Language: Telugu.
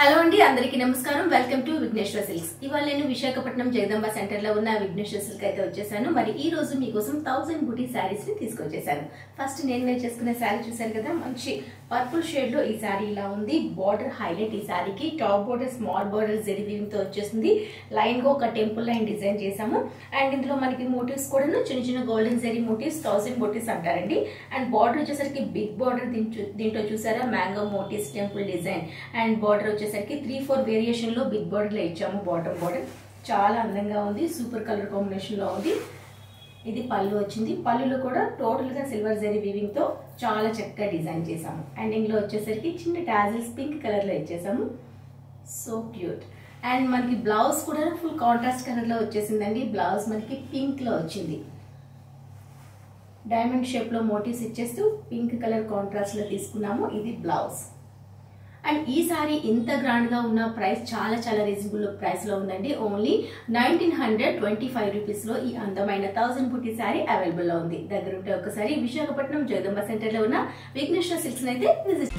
హలో అండి అందరికీ నమస్కారం. వెల్కమ్ టు విఘ్నేశ్వర సిల్క్స్ ఇవాళ నేను విశాఖపట్నం జగదంబ సెంటర్లో ఉన్న విఘ్నేశ్వర సిల్క్ అయితే వచ్చేసాను. మరి ఈ రోజు మీకోసం థౌసండ్ బుటీ శారీస్ని తీసుకొచ్చేసాను. ఫస్ట్ నేను వేర్ చేసుకునే శారీ చూసాను కదా మంచి పర్పుల్ షేడ్లో ఈ శారీ ఇలా ఉంది. బార్డర్ హైలైట్ ఈ శారీకి top border small border zari తో వచ్చేసింది. లైన్గా ఒక టెంపుల్ లైన్ డిజైన్ చేసాము అండ్ ఇందులో మనకి మోటివ్స్ కూడా చిన్న చిన్న గోల్డెన్ జెరీ మోటివ్స్ థౌసండ్ బోటీస్ అంటారండి. అండ్ బార్డర్ వచ్చేసరికి బిగ్ బార్డర్ దీంట్లో చూసారా? Mango motifs temple design and border వచ్చేసరికి త్రీ ఫోర్ వేరియేషన్లో బిగ్ బార్డర్ ఇచ్చాము బాటమ్ బార్డర్ చాలా అందంగా ఉంది సూపర్ కలర్ కాంబినేషన్లో ఉంది. ఇది పళ్ళు వచ్చింది. పళ్ళులో కూడా టోటల్గా సిల్వర్ జరీ వీవింగ్తో చాలా చక్కగా డిజైన్ చేసాము ఎండింగ్లో వచ్చేసరికి చిన్న టాజిల్స్ పింక్ కలర్లో ఇచ్చేసాము సో క్యూట్ అండ్ మనకి బ్లౌజ్ కూడా ఫుల్ కాంట్రాస్ట్ కలర్లో వచ్చేసిందండి. బ్లౌజ్ మనకి పింక్లో వచ్చింది. డైమండ్ షేప్లో మోటివ్స్ ఇచ్చేస్తూ పింక్ కలర్ కాంట్రాస్ట్లో తీసుకున్నాము. ఇది బ్లౌజ్ అండ్ ఈ ఇంత గ్రాండ్గా ఉన్న ప్రైస్ చాలా చాలా రీజనబుల్ ప్రైస్లో ఉందండి. Only nineteen hundred twenty five రూపీస్లో ఈ అందమైన థౌసండ్ బుటీ సారీ అవైలబుల్లో ఉంది. దగ్గర ఉంటే ఒకసారి విశాఖపట్నం జగదంబ సెంటర్లో ఉన్న విఘ్నేశ్వర సిల్క్స్ అయితే విజిట్